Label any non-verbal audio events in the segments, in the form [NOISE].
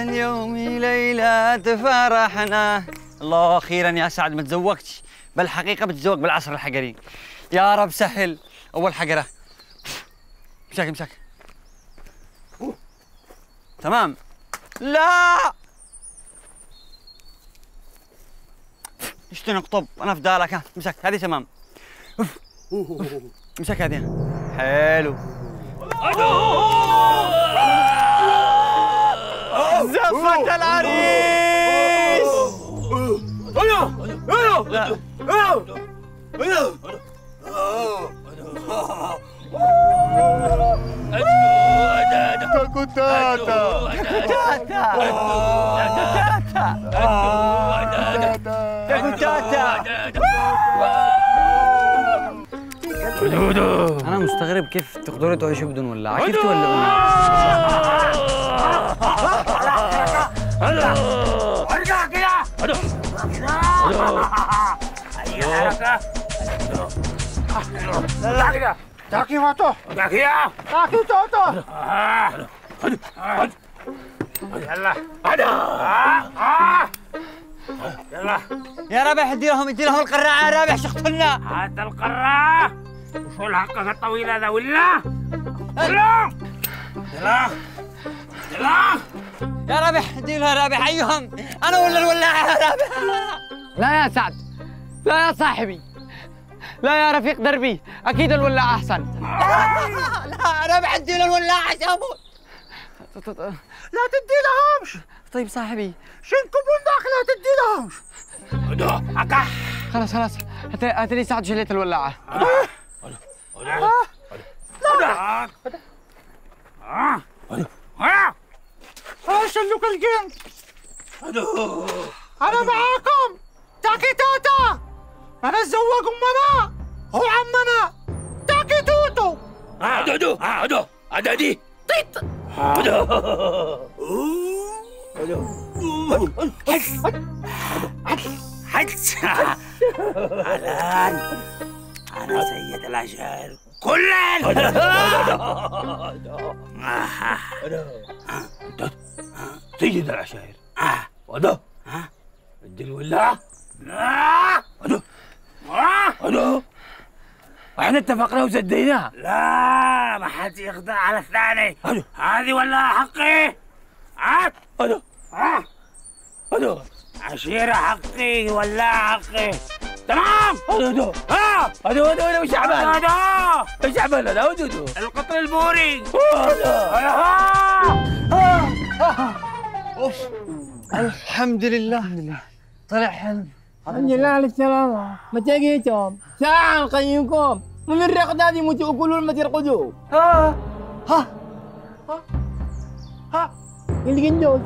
شموس اليوم ليلة فرحنا الله أخيرا يا سعد ما تزوجتش؟ بل الحقيقة بتزوج بالعصر الحجري. يا رب سهل. أول حجرة. امسك امسك تمام. لا! إيش تنقطب أنا في دارك. ها امسك هذه تمام. امسك هذه. حلو. زفت العريس لا تاتا تاتا أنا مستغرب كيف تقدروا تعيشوا بدون ولاعه كيف تولعوا ارجع كده اي حركه لا كده تاكي واتو ارجع كده تاكي توتو يلا يا رابح ادي لهم ادي لهم القراعة يا رابح شختنا هات القراء وشو الحقك الطويل هذا ولا؟ ولا؟ يلا يلا يا رابح ادي له يا رابح أيهم؟ أنا ولا الولاعة يا رابح لا يا سعد لا يا صاحبي لا يا رفيق دربي أكيد الولاعة أحسن. [LAUGHS] لا رابح ادي له الولاعة عشان أموت لا تدي لهمش طيب صاحبي. شنكم بندق لا تدي لهمش خلاص خلاص. هات لي سعد شليت الولاعة. شلوك الجن أنا معاكم تاكي تاتا أنا الزواج امنا هو عمنا تاكي توتو هدو هدو هدو هدو دي طيط هدو هدو حس الآن أنا سيد العشائر كلن سيد العشائر هدو ادي الولاعة هدو هدو إحنا اتفقنا وسديناها لا ما حد يخضع على الثاني. هذه ولا حقي. عاد هدو عشيرة حقي ولا حقي. تمام. هدو ها هدو هدو هدو وش عمل؟ هدو وش عمل هذا؟ هدو القطر البوري الحمد لله. طلع حلم. الحمد لله على السلامة. متى جيتم؟ ساعة نقيمكم من الرقد هذه يموتوا يقولون ما ترقدوا. ها. ها. ها. القندوز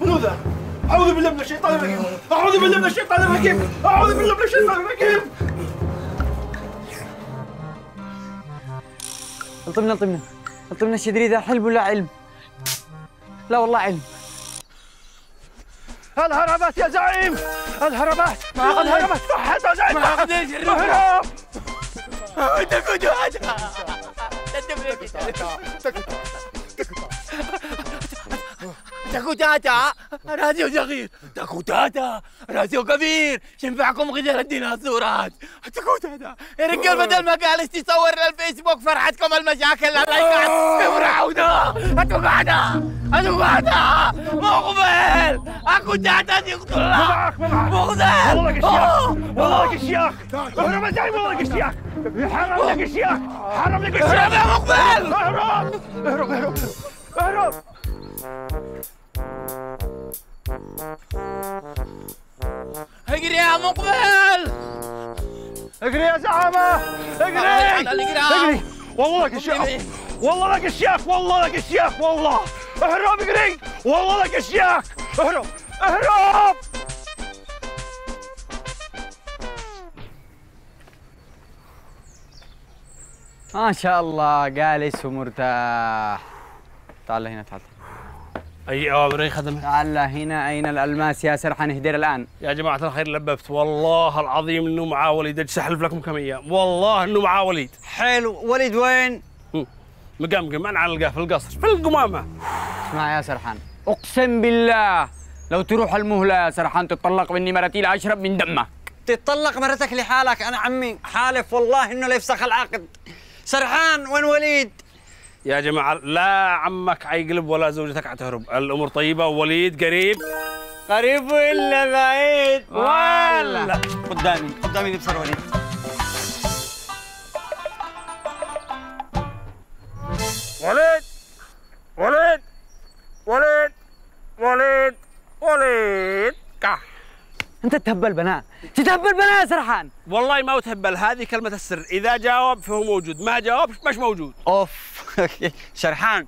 منو ذا؟ أعوذ بالله من الشيطان الرجيم. أعوذ بالله من الشيطان الرجيم. أعوذ بالله من الشيطان الرجيم. الطمنا الطمنا الطمنا الشدري ذا حلم ولا علم. لا والله علم. الهربات يا زعيم. الهربات. الهربات. فحت يا زعيم. ما أقدرش اهرب تاكوتاتا راديو صغير تاكوتاتا راديو كبير شنفعكم غير الديناصورات. تاكوتاتا. يا رجال بدل ما قال تصور للفيسبوك فرحتكم المشاكل اللايكات افرحونا اتوقعنا اتوقعنا مقبل. أكو تاتا يقتل. مقبل. والله لك الشياخ والله لك الشياخ اهرب يا زعيم والله لك الشياخ حرم لك الشياخ حرم لك الشياخ اهرب يا مقبل. اهرب. اهرب اهرب. اهرب. اجري يا مقبل! اجري يا زعامة! اجري. اجري! والله لك الشيخ! والله لك الشيخ! والله لك الشيخ! والله! اهرب اجري! والله لك الشيخ! اهرب! اهرب! ما شاء الله جالس ومرتاح. تعال هنا تعال. أي اوامر أي خدمة؟ تعال هنا أين الألماس يا سر حنهدر الآن. يا جماعة الخير لببت والله العظيم إنه معاه وليد. أجي أحلف لكم كم أيام؟ والله إنه معاه وليد. حلو. وليد وين؟ مقمقم. أنا علقاه في القصر. في القمامة. اسمع يا سرحان. أقسم بالله لو تروح المهلة يا سرحان تتطلق مني مرتي لا أشرب من دمك. تتطلق مرتك لحالك. أنا عمي حالف والله إنه لا يفسخ العقد. سرحان وين وليد؟ يا جماعة لا عمك عيقلب ولا زوجتك عتهرب الأمور طيبة ووليد قريب. قريب ولا بعيد؟ ولا. قدامي قدامي نبصر وليد. وليد وليد وليد وليد وليد. كح. انت تهبل بنات تتهبل بنات يا سرحان. والله ما وتهبل هذه كلمة السر. إذا جاوب فهو موجود ما جاوب مش موجود. أوف. سرحان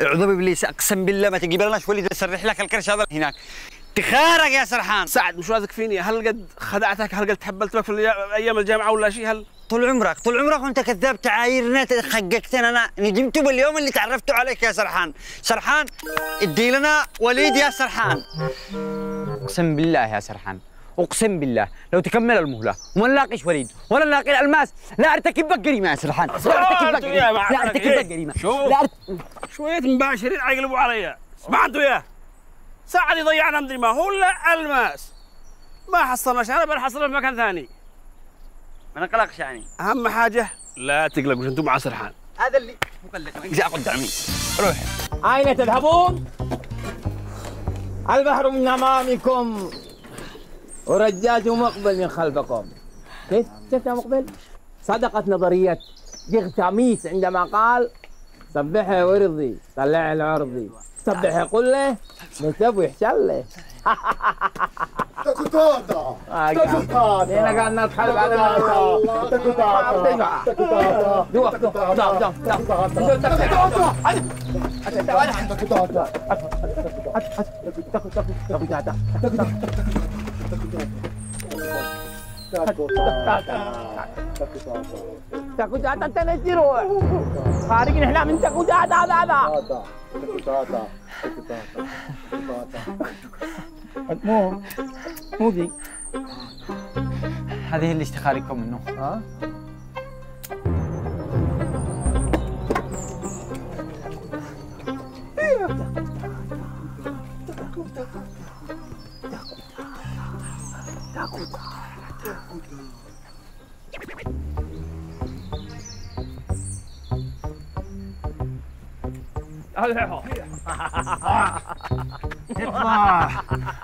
اعوذ بإبليس أقسم بالله ما تجيب لناش وليد يسرح لك الكرش هذا هناك. تخارق يا سرحان سعد مش واثق فيني. هل قد خدعتك؟ هل قد تهبلت بك في أيام الجامعة ولا شيء؟ هل؟ طول عمرك طول عمرك وأنت كذاب تعايرنا خققتنا أنا ندمت باليوم اللي تعرفت عليك يا سرحان سرحان ادي لنا وليد يا سرحان أقسم بالله يا سرحان أقسم بالله لو تكمل المهلة وما نلاقيش وليد ولا نلاقي الألماس لا أرتكب بك جريمه يا سرحان. لا أرتكب بك يا جريمه. لا أرتكب بك جريمه شوف. لا أرت- شوية مباشرين عيقلبوا علي. ما عنده إياه سعد يضيعنا مدري ما هو لا ألماس. ما حصلنا شيء أنا بنحصلنا في مكان ثاني. ما نقلقش يعني. أهم حاجة لا تقلقوا أنتم مع سرحان. هذا اللي مقلق. جاء قدامي روح. أين تذهبون؟ البحر من أمامكم. ورجاج مقبل من خلفكم كيف؟ شفت مقبل؟ صدقت نظرية. جغتاميس عندما قال سبحي ورضي طلع العرضي سبحي قل له نسبح شله Takutata! هنا قاعد نضحك بعد ما دوق دوق دوق دوق تاكو جاتا تنسي روح خارج نحن من تاكو جاتا هذا هذا مو مو ذي هذه اللي اشتخاركم منه ها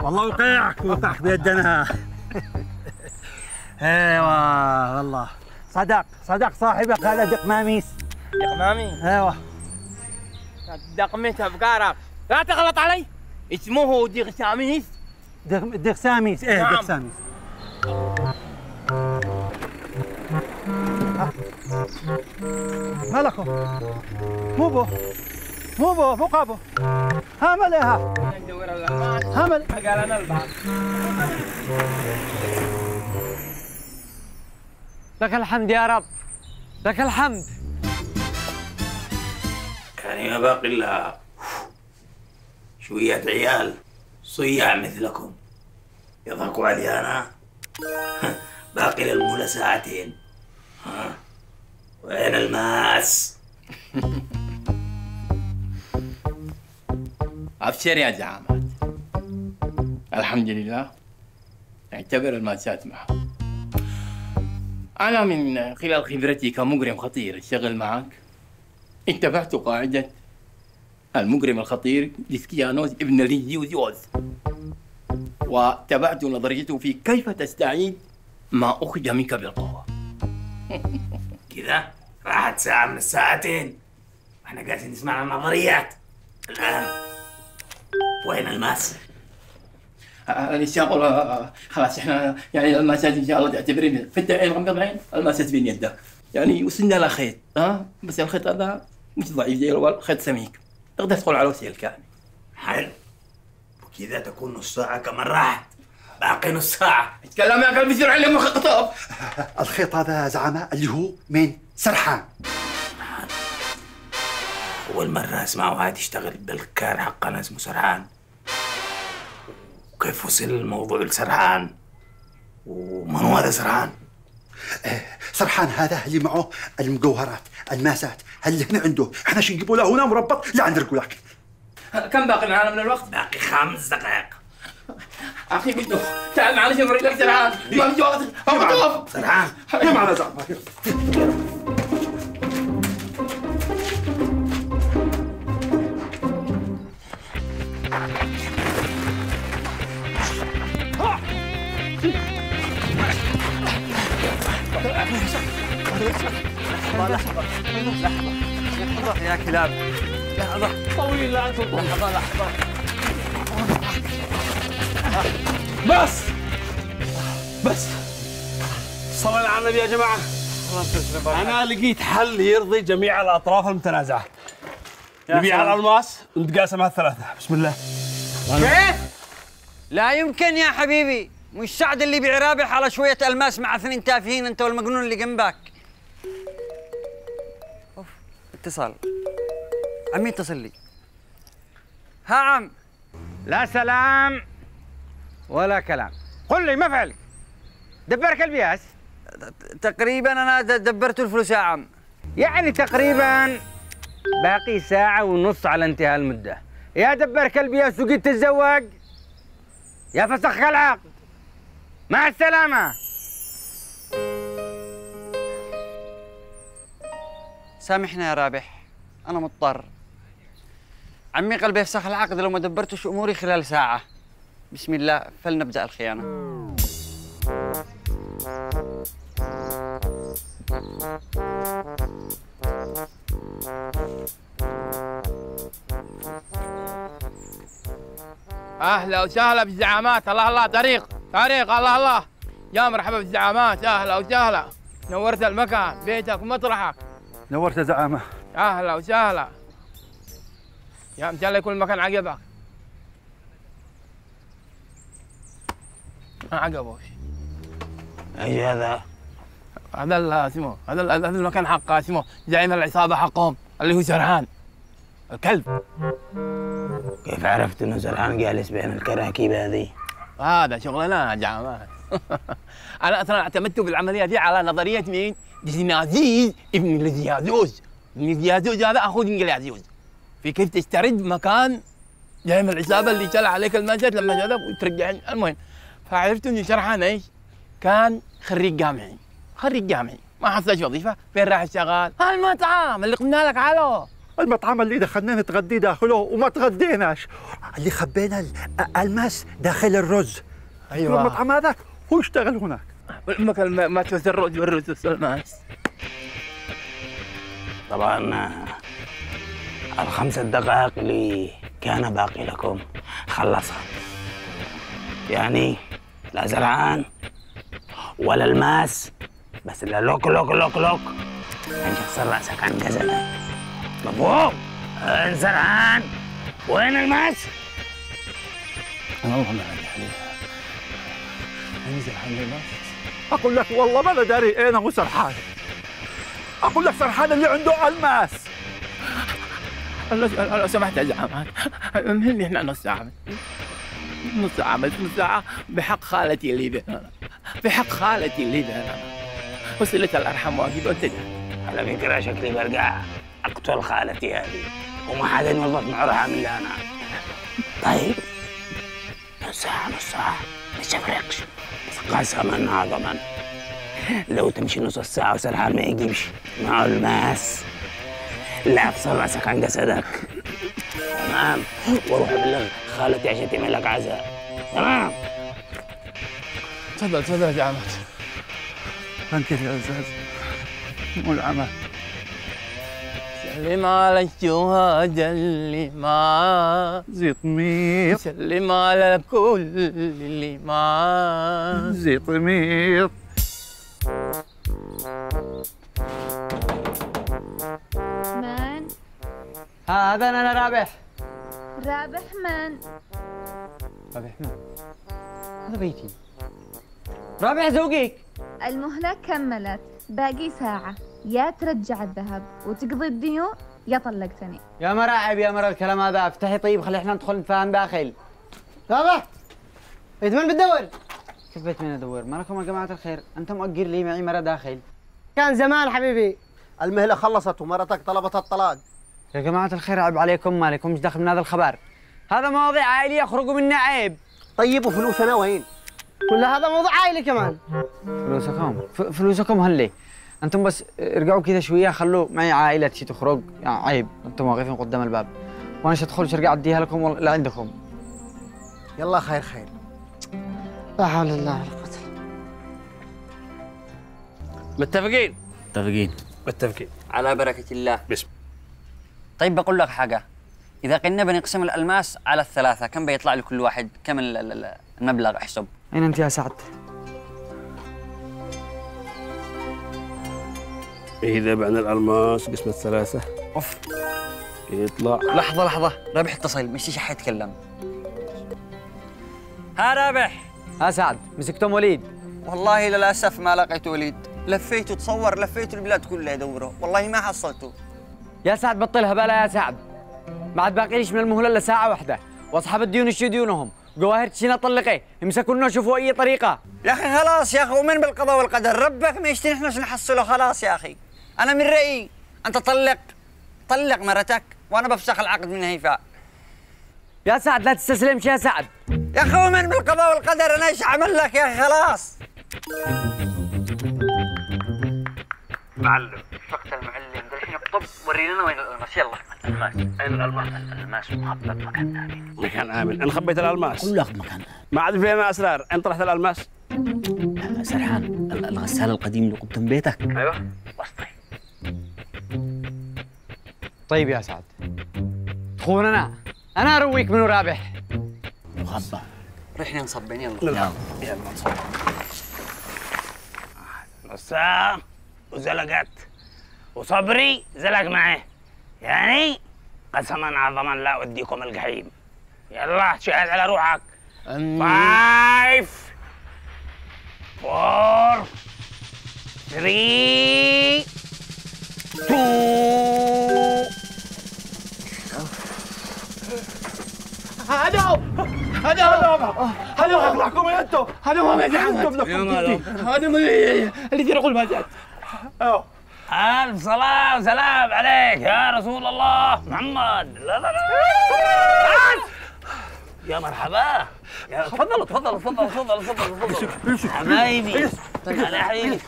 والله وقعك وقعك بيدنا. أيوه والله. صدق صدق صاحبك هذا دقماميس يقمامي أيوه. دقمت افكارك لا تغلط علي. اسمه دغشاميس دق- دقساميس إيه نعم. دقساميس. مالكم؟ مو بو. مو بو مو قابو. ها مالي ها مالي قال أنا البعض لك الحمد يا رب. لك الحمد. يعني ما باقي إلا شوية عيال صياع مثلكم. يضحكوا علي أنا. [LAUGHS] باقي للمولى ساعتين. ها؟ وين الماس؟ [LAUGHS] أبشر يا زعامات الحمد لله. اعتبر الماسات معه. أنا من خلال خبرتي كمجرم خطير أشتغل معك. اتبعت قاعدة المجرم الخطير ديسكيانوس ابن ليزيوز واتبعت نظريته في كيف تستعيد ما أخذ منك بالقوة. [LAUGHS] كذا؟ راحت ساعة من الساعتين. إحنا قاعدين نسمع عن النظريات. الآن وين الماس؟ ان شاء الله خلاص إحنا يعني الماسات إن شاء الله تعتبرين فتح عين غمض عين الماسات بين يدك. يعني وصلنا لخيط ها؟ بس الخيط هذا مش ضعيف زي الأول خيط سميك. تقدر تدخل على وسيل كامل حلو. وكذا تكون نص ساعة كمان راحت. باقي نص ساعة. اتكلم يا قلبي يصير عليه مخ خطاب. [LAUGHS] الخيط هذا زعماء اللي هو من سرحان. أول مرة أسمع واحد يشتغل بالكار حقنا اسمه سرحان. وكيف وصل الموضوع لسرحان؟ ومن هو هذا سرحان؟ آه، سرحان هذا اللي معه المجوهرات الماسات اللي هنا عنده. إحنا شو نجيبوا له هنا مربط؟ لا عند رجولك كم باقي معنا من الوقت؟ باقي خمس دقائق. أخي بيدو تعال معلش نوريك لك سرعان ما في وقت سرحان. يا معنا زعما لحظة يا كلاب. لحظة. طويل لا تطلع لحظة لحظة. بس. بس. صلوا على النبي يا جماعة. أنا لقيت حل يرضي جميع الأطراف المتنازعة. نبيع الألماس ونتقاسمها الثلاثة. بسم الله. كيف؟ لا يمكن يا حبيبي. مش سعد اللي يبيع رابح على شوية ألماس مع اثنين تافهين أنت والمجنون اللي جنبك. اتصال. عمي اتصل لي ها عم. لا سلام ولا كلام. قل لي ما فعلك؟ دبرك البياس. تقريبا أنا د- دبرت الفلوس يا عم. يعني تقريبا باقي ساعة ونص على انتهاء المدة. يا دبرك البياس وقيت تتزوج يا فسخ العقد. مع السلامة. سامحنا يا رابح. أنا مضطر. عمي قلبي يفسخ العقد لو ما دبرتش أموري خلال ساعة. بسم الله فلنبدأ الخيانة. أهلا وسهلا بالزعامات. الله الله طريق طريق. الله الله. يا مرحبا بالزعامات. أهلا وسهلا. نورت المكان بيتك ومطرحك نورت زعامة. أهلا وسهلا. يا ان شاء الله يكون المكان عجبك ما عجبوش إيش هذا؟ هذا ال- اسمه هذا ال- هذا المكان حقه اسمه زعيم العصابة حقهم اللي هو سرحان الكلب. كيف عرفت إنه سرحان جالس بين الكراكيب هذه؟ هذا شغلنا يا جماعة. [LAUGHS] أنا أصلا اعتمدت في العملية دي على نظرية مين؟ دينازيز ابن الزيازوز ابن الزيازوز هذا أخو الزيازوز في كيف تسترد مكان من العصابه اللي شال عليك المسجد لما جذب وترجع المهم فعرفت إنه شرحان إيش؟ كان خريج جامعي. خريج جامعي. ما حصلش وظيفة. فين راح اشتغل؟ المطعم اللي قلنا لك عليه المطعم اللي دخلنا نتغدي داخله وما تغديناش. اللي خبينا الالماس داخل الرز. أيوه. المطعم هذاك هو يشتغل هناك. المكان ما- توزع الرز والرز والسلماس طبعا الخمس دقائق اللي كان باقي لكم. خلصها يعني لا زرعان ولا الماس بس لا لوك لوك لوك لوك. نشخصن رأسك عن جسدك مفهوم؟ زرعان. وين الماس؟ والله ما عندي حليب انزل حليب أقول لك والله ما أنا داري أنا هو سرحان. أقول لك سرحان اللي عنده ألماس. لو لو سمحت يا زعامات المهم إحنا نص ساعة نص ساعة بس نص ساعة بحق خالتي اللي بيننا. بحق خالتي اللي بيننا. وصلة الأرحام واجب. وانت على فكرة شكلي برجع. أقتل خالتي هذه. وما حدا يوظف معرها من أنا. طيب. نص ساعة نص ساعة مش تفرقش قسما عظما. لو تمشي نص الساعة وسرحان ما يجيبش. مع الماس. لا أفصل رأسك عن جسدك. تمام؟ وأروح ابلغ خالتي عشان تعمل لك عزاء. تمام؟ تفضل تفضل يا زعامات فانكر يا عزاز مو العمل. سلم على الشهداء اللي معاه زيت ميط. سلم على كل اللي معاه زيت ميط. من؟ هذا أنا رابح. رابح من؟ هذا بيتي. رابح زوجك. المهلة كملت. باقي ساعة. يا ترجع الذهب وتقضي الديون يا طلقتني. يا مراعب يا مرة الكلام هذا. افتحي طيب خلي إحنا ندخل نتفاهم داخل. رابح بيت من بتدور؟ كيف بيت من أدور. ما لكم يا جماعة الخير؟ انت مؤجر لي معي مره داخل. كان زمان حبيبي. المهلة خلصت ومرتك طلبت الطلاق. يا جماعة الخير عيب عليكم ما لكمش دخل من هذا الخبر. هذا مواضيع عائلية يخرجوا منها عيب. طيب وفلوسنا وين؟ كل هذا موضوع عائلي كمان. فلوسكم؟ فلوسكم هلي. أنتم بس ارجعوا كذا شوية خلوا معي عائلة شي تخرج. يعني عيب أنتم واقفين قدام الباب. وأنا ادخل ارجع أديها لكم ولا لعندكم يلا خير خير. لا حول الله ولا قوة متفقين؟ متفقين. متفقين. على بركة الله. بسم طيب بقول لك حاجة. إذا قلنا بنقسم الألماس على الثلاثة كم بيطلع لكل واحد؟ كم ال- ال- ال- المبلغ؟ أحسب. أين أنت يا سعد؟ إذا بعنا الألماس قسمة ثلاثة أوف. يطلع. لحظة لحظة. رابح اتصل مش شي حيتكلم. ها رابح ها سعد مسكتم وليد والله للأسف ما لقيت وليد. لفيته تصور لفيته البلاد كلها دوره والله ما حصلته يا سعد بطلها بلا يا سعد. ما عاد باقي ليش من المهلة إلا ساعة واحدة. وأصحاب الديون يشتروا ديونهم جواهر تشينا طلقة. امسكوا لنا شوفوا أي طريقة. يا أخي خلاص يا أخي ومن بالقضاء والقدر. ربك ما يشتري إحنا شو نحصله؟ خلاص يا أخي. أنا من رأيي انت طلق طلق مرتك وأنا بفسخ العقد من هيفاء. يا سعد لا تستسلمش يا سعد. يا أخي ومن بالقضاء والقدر أنا إيش أعمل لك يا أخي؟ خلاص. معلم وقت المعلم الحين؟ طب ورينا وين الألماس. يلا. الألماس أين الألماس؟ الألماس مخبط مكان آمن. مكان آمن. أنا خبيت الألماس؟ كله في مكان. ما عاد فيها أسرار. أنت طرحت الألماس؟ سرحان ال- الغسالة القديم اللي قدام بيتك. أيوه. طيب يا سعد. تخون أنا. أنا أرويك منو رابح؟ مخبى رحنا نصبين يلا. يلا. يلا. نصب وزلقت. وصبري زلق معه يعني قسما عظما لا أوديكم الجحيم. يلا شاهد على روحك. فايف فور ثري تو هو هذا هو لكم أنتم هو أنتم لكم من اللي يقول ما زاد ألف صلاة وسلام عليك يا رسول الله. محمد. لا لا لا. يا مرحبا. يا تفضلوا تفضلوا تفضلوا تفضلوا تفضلوا. تفضلوا حبايبي. هلا حبيبي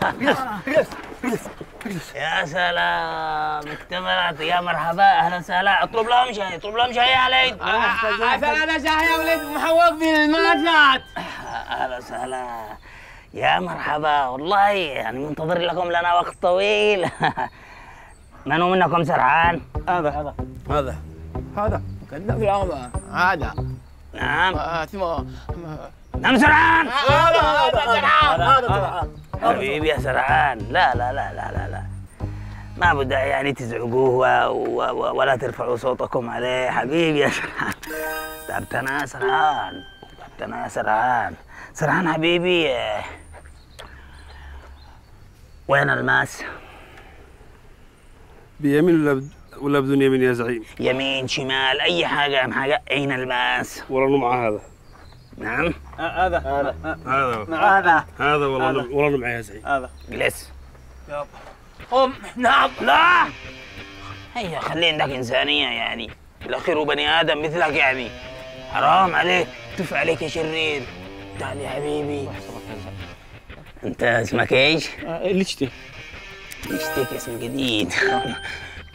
يا سلام اكتملت. يا مرحبا. أهلا وسهلا. اطلب لهم شاي اطلب لهم شاي يا علي أنا شاهي يا ولد محوق بين المازات أهلا وسهلا. يا مرحبا. والله يعني منتظر لكم لنا وقت طويل. [LAUGHS] منو منكم سرحان؟ هذا. هذا. هذا. هذا. كذاب يا عمر هذا. نعم. اسمه. نعم سرحان. هذا هذا سرحان هذا. حبيبي يا سرحان لا لا لا لا لا لا. ما بدأ يعني تزعجوه و... و... و... ولا ترفعوا صوتكم عليه. حبيبي يا سرحان تعبتنا يا سرحان تعبتنا يا سرحان سرحان حبيبي. وين الماس؟ بيمين ولا بد... ولا بدون يمين يا زعيم؟ يمين شمال أي حاجة أهم حاجة. أين الماس؟ والله مع هذا. نعم. هذا. هذا. هذا. هذا. هذا والله والله معي يا زعيم هذا. جلس. قم نعم. لا. هيا خلي عندك إنسانية يعني. بالأخير هو بني آدم مثلك يعني. حرام عليك. تف عليك يا شرير. تعال يا حبيبي. أنت اسمك إيش؟ اللي اشتي الاشتيك اسم جديد.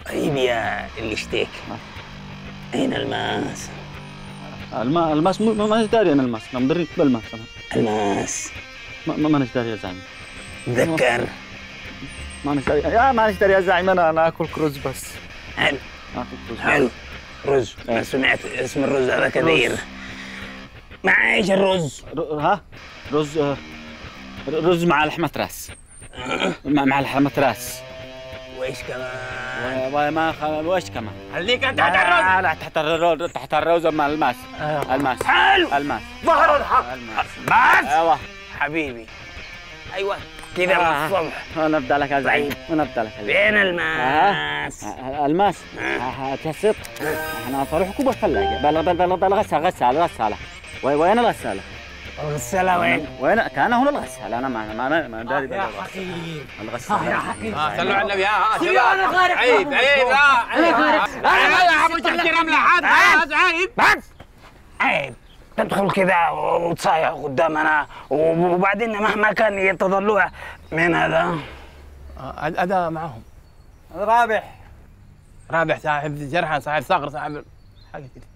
طيب يا الاشتيك. أين الماس؟ الماء الماس مو- ما مانيش داري أنا الماس. أنا مدري بالماس أنا الماس. ما ما- مانيش داري يا زعيم. تذكر مانيش داري. يا مانيش داري يا زعيم أنا أنا آكل كروز بس. حلو آكل كروز. حلو رز؟ أنا سمعت اسم الرز هذا كثير مع إيش الرز؟ ها؟ رز آه، رز مع لحمة راس. مع مع لحمة راس. وايش كمان؟ وما خ- وإيش كمان؟ خليك أنت لا لا تحت الرز تحت الروز مع الماس. الماس. حلو. الماس. ظهر الحق. الماس. بس أيوه. حبيبي. أيوه. كذا آه. الصبح. أنا ابدا لك يا زعيم أنا ابدا لك. فين الماس؟ آه، الماس. آه، تسط إحنا صاروخكم بالثلاجه بلا بلا بلا بلا غسالة غسالة غسالة. وي- وين الغسالة؟ الغسالة وين؟ وين؟ كان هنا الغسالة. أنا ما ما ما, ما داري يا. حقير الغسالة. يا حقير صلوا على النبي. ها سيبها، أنا غارق. عيب عيب لا عيب عيب عيب تحترم لحد عيب بس. عيب تدخل كذا وتصايح قدامنا وبعدين مهما كان يتظلوا من هذا؟ هذا معهم. رابح. رابح صاحب جرحان صاحب صقر صاحب. حاجة كده.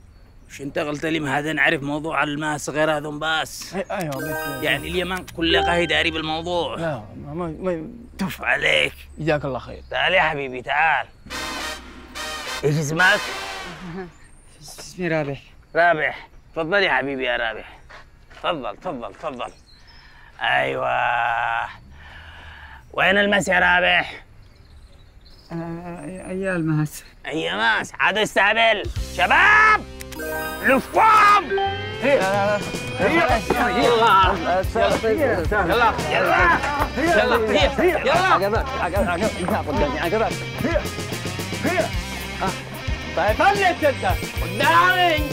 مش انت قلت لي؟ ما هذا نعرف موضوع الماء صغير هذون بس. أيوه يعني اليمن كلها هي داري بالموضوع. لا ما ما- تف عليك. جزاك الله خير. تعال يا حبيبي تعال. إيش اسمك؟ اسمي رابح. رابح. تفضل يا حبيبي يا رابح. تفضل تفضل تفضل. أيوه. وين المس يا رابح؟ اي الماس اي ماس. عاد استهبل. شباب! لفام يلا يلا يلا يلا يلا عقبك عقبك عقبك قدامي عقبك طيب خلي انت قدامي